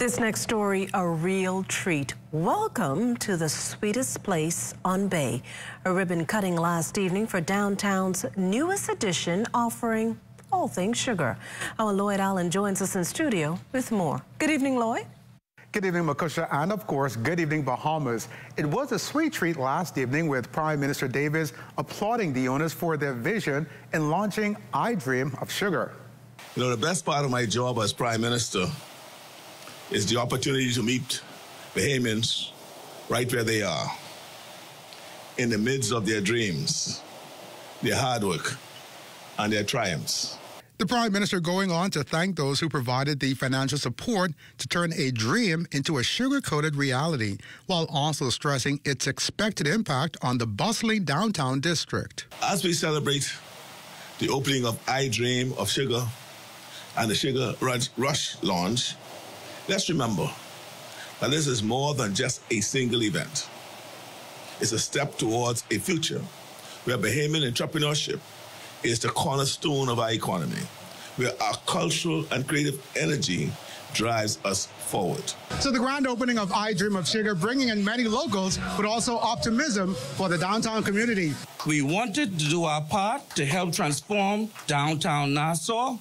This next story, a real treat. Welcome to the sweetest place on Bay. A ribbon cutting last evening for downtown's newest edition offering all things sugar. Our Lloyd Allen joins us in studio with more. Good evening, Lloyd. Good evening, Makusha, and of course, good evening, Bahamas. It was a sweet treat last evening with Prime Minister Davis applauding the owners for their vision in launching I Dream of Sugar. You know, the best part of my job as Prime Minister is the opportunity to meet Bahamians right where they are, in the midst of their dreams, their hard work, and their triumphs. The Prime Minister going on to thank those who provided the financial support to turn a dream into a sugar coated reality, while also stressing its expected impact on the bustling downtown district. As we celebrate the opening of I Dream of Sugar and the Sugar Rush launch, Let's remember that this is more than just a single event. It's a step towards a future where Bahamian entrepreneurship is the cornerstone of our economy, where our cultural and creative energy drives us forward. So the grand opening of I Dream of Sugar, bringing in many locals, but also optimism for the downtown community. We wanted to do our part to help transform downtown Nassau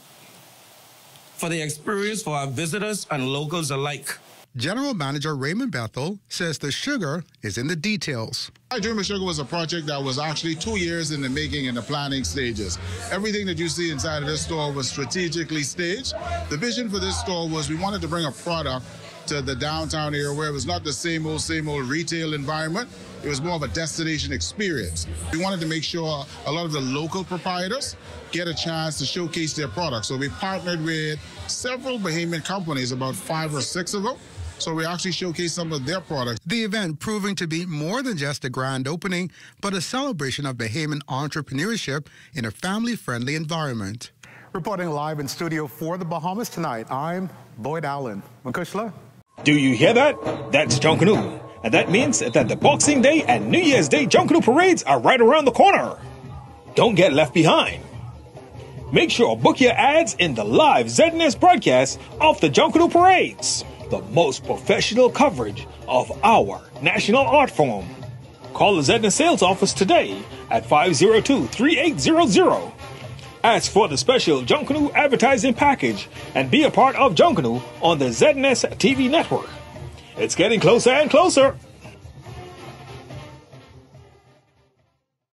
for the experience for our visitors and locals alike. General Manager Raymond Bethel says the sugar is in the details. I Dream of Sugar was a project that was actually two years in the making in the planning stages. Everything that you see inside of this store was strategically staged. The vision for this store was we wanted to bring a product to the downtown area where it was not the same old, same old retail environment. It was more of a destination experience. We wanted to make sure a lot of the local proprietors get a chance to showcase their products. So we partnered with several Bahamian companies, about five or six of them. So we actually showcase some of their products. The event proving to be more than just a grand opening, but a celebration of Bahamian entrepreneurship in a family-friendly environment. Reporting live in studio for the Bahamas tonight, I'm Lloyd Allen. Makushla? Do you hear that? That's Junkanoo. And that means that the Boxing Day and New Year's Day Junkanoo parades are right around the corner. Don't get left behind. Make sure book your ads in the live ZNS broadcast of the Junkanoo parades, the most professional coverage of our national art form. Call the ZNS sales office today at 502-3800. Ask for the special Junkanoo advertising package and be a part of Junkanoo on the ZNS TV network. It's getting closer and closer.